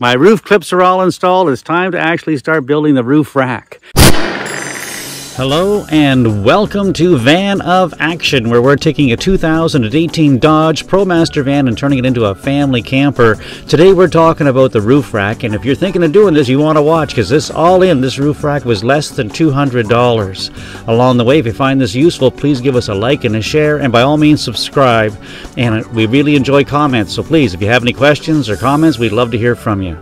My roof clips are all installed. It's time to actually start building the roof rack. Hello and welcome to Van of Action, where we're taking a 2018 Dodge ProMaster van and turning it into a family camper. Today we're talking about the roof rack, and if you're thinking of doing this, you want to watch because this all in, this roof rack was less than $200. Along the way, if you find this useful, please give us a like and a share, and by all means subscribe. And we really enjoy comments, so please, if you have any questions or comments, we'd love to hear from you.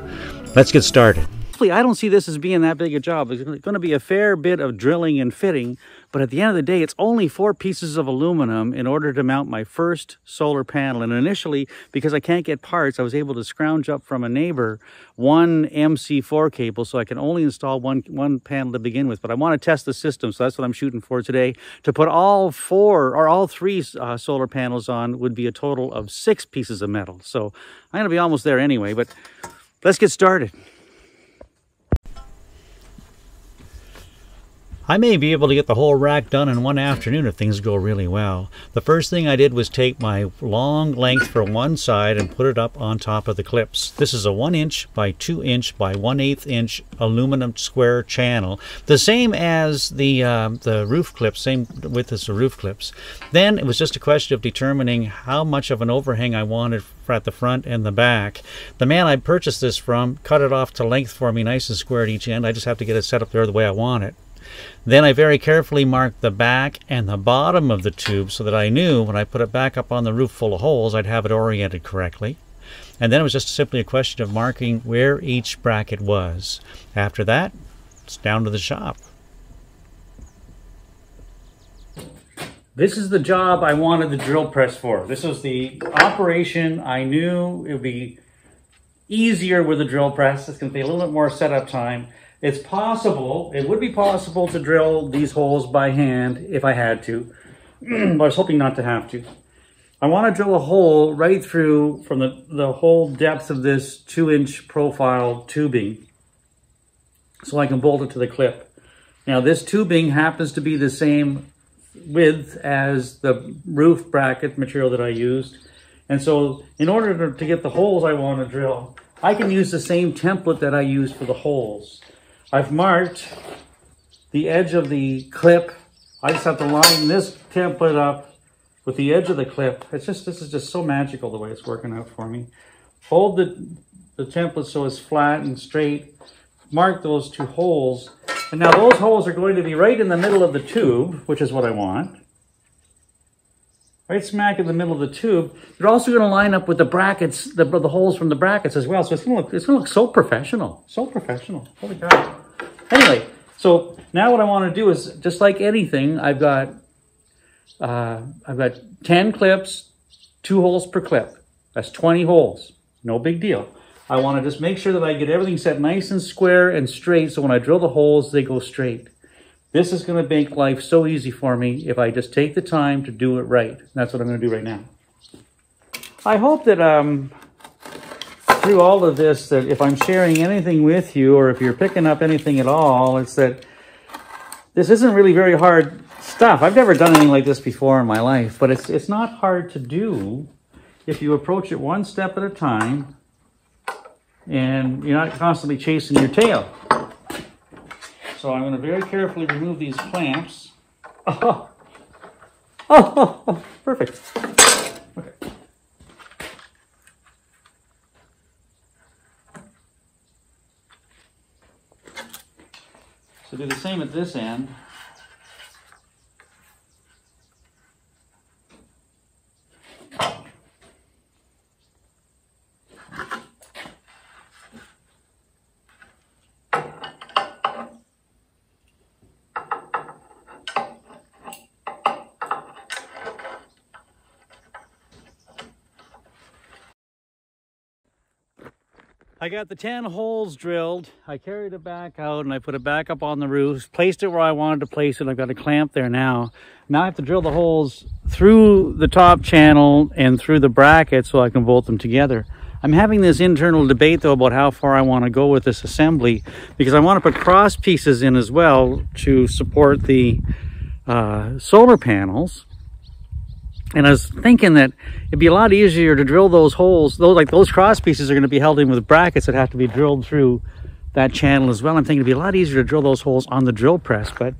Let's get started. I don't see this as being that big a job. It's going to be a fair bit of drilling and fitting, but at the end of the day, it's only four pieces of aluminum in order to mount my first solar panel. And initially, because I can't get parts, I was able to scrounge up from a neighbor one MC4 cable, so I can only install one, one panel to begin with. But I want to test the system, so that's what I'm shooting for today. To put all four or all three uh, solar panels on would be a total of six pieces of metal. So I'm going to be almost there anyway, but let's get started. I may be able to get the whole rack done in one afternoon if things go really well. The first thing I did was take my long length for one side and put it up on top of the clips. This is a 1 inch by 2 inch by 1 8 inch aluminum square channel. The same as the, uh, the roof clips, same width as the roof clips. Then it was just a question of determining how much of an overhang I wanted at the front and the back. The man I purchased this from cut it off to length for me nice and square at each end. I just have to get it set up there the way I want it. Then I very carefully marked the back and the bottom of the tube so that I knew when I put it back up on the roof full of holes, I'd have it oriented correctly. And then it was just simply a question of marking where each bracket was. After that, it's down to the shop. This is the job I wanted the drill press for. This was the operation I knew it would be easier with the drill press. It's going to be a little bit more setup time. It's possible, it would be possible to drill these holes by hand if I had to, but I was hoping not to have to. I want to drill a hole right through from the, the whole depth of this two inch profile tubing so I can bolt it to the clip. Now this tubing happens to be the same width as the roof bracket material that I used. And so in order to, to get the holes I want to drill, I can use the same template that I used for the holes. I've marked the edge of the clip. I just have to line this template up with the edge of the clip. It's just, this is just so magical the way it's working out for me. Hold the, the template so it's flat and straight. Mark those two holes. And now those holes are going to be right in the middle of the tube, which is what I want. Right smack in the middle of the tube. They're also going to line up with the brackets, the, the holes from the brackets as well. So it's going to look, it's going to look so professional. So professional. Holy cow. Anyway, so now what I want to do is, just like anything, I've got, uh, I've got 10 clips, two holes per clip. That's 20 holes. No big deal. I want to just make sure that I get everything set nice and square and straight so when I drill the holes, they go straight. This is going to make life so easy for me if I just take the time to do it right. That's what I'm going to do right now. I hope that um, through all of this that if I'm sharing anything with you or if you're picking up anything at all, it's that this isn't really very hard stuff. I've never done anything like this before in my life, but it's, it's not hard to do if you approach it one step at a time and you're not constantly chasing your tail. So I'm going to very carefully remove these clamps. Oh, oh, oh, oh perfect. Okay. So do the same at this end. I got the 10 holes drilled. I carried it back out and I put it back up on the roof, placed it where I wanted to place it. I've got a clamp there now. Now I have to drill the holes through the top channel and through the bracket so I can bolt them together. I'm having this internal debate though about how far I want to go with this assembly because I want to put cross pieces in as well to support the uh, solar panels. And I was thinking that it'd be a lot easier to drill those holes. Those like those cross pieces are going to be held in with brackets that have to be drilled through that channel as well. I'm thinking it'd be a lot easier to drill those holes on the drill press, but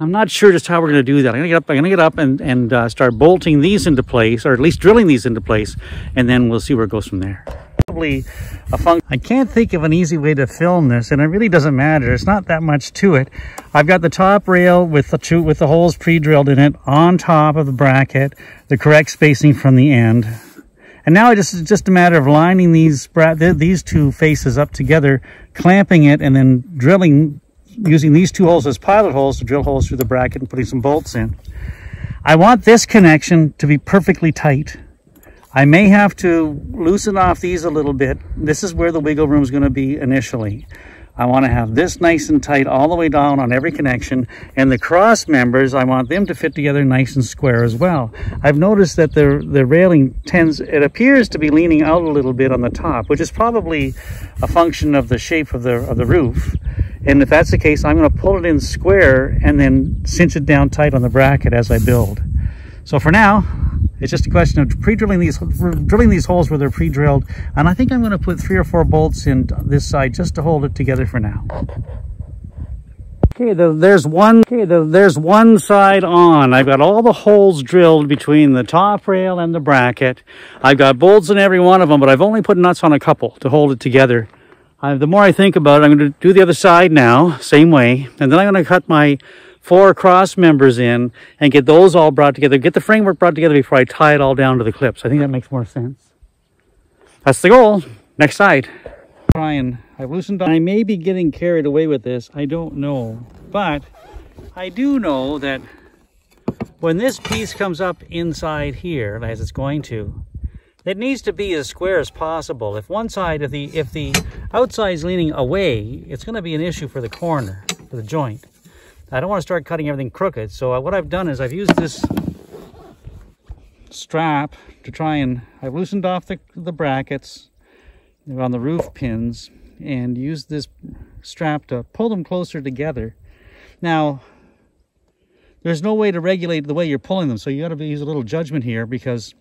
I'm not sure just how we're going to do that. I'm going to get up, I'm going to get up and, and uh, start bolting these into place, or at least drilling these into place, and then we'll see where it goes from there. Probably a fun. I can't think of an easy way to film this, and it really doesn't matter. It's not that much to it. I've got the top rail with the two, with the holes pre-drilled in it on top of the bracket, the correct spacing from the end. And now it's just, just a matter of lining these these two faces up together, clamping it, and then drilling using these two holes as pilot holes to drill holes through the bracket and putting some bolts in. I want this connection to be perfectly tight. I may have to loosen off these a little bit. This is where the wiggle room is going to be initially. I want to have this nice and tight all the way down on every connection. And the cross members, I want them to fit together nice and square as well. I've noticed that the, the railing tends, it appears to be leaning out a little bit on the top, which is probably a function of the shape of the, of the roof. And if that's the case, I'm going to pull it in square and then cinch it down tight on the bracket as I build. So for now, it's just a question of pre-drilling these, drilling these holes where they're pre-drilled. And I think I'm going to put three or four bolts in this side just to hold it together for now. Okay, the, there's one. Okay, the, there's one side on. I've got all the holes drilled between the top rail and the bracket. I've got bolts in every one of them, but I've only put nuts on a couple to hold it together. Uh, the more I think about it, I'm going to do the other side now, same way, and then I'm going to cut my four cross members in and get those all brought together, get the framework brought together before I tie it all down to the clips. I think that makes more sense. That's the goal. Next side. Try and I've loosened up. I may be getting carried away with this. I don't know. But I do know that when this piece comes up inside here, as it's going to, it needs to be as square as possible. If one side, if the if the outside is leaning away, it's going to be an issue for the corner, for the joint. I don't want to start cutting everything crooked. So uh, what I've done is I've used this strap to try and, I've loosened off the, the brackets on the roof pins and used this strap to pull them closer together. Now, there's no way to regulate the way you're pulling them, so you got to use a little judgment here because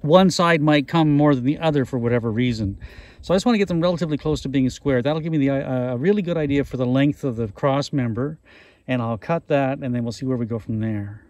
one side might come more than the other for whatever reason. So I just want to get them relatively close to being square. That'll give me the, uh, a really good idea for the length of the cross member and I'll cut that and then we'll see where we go from there.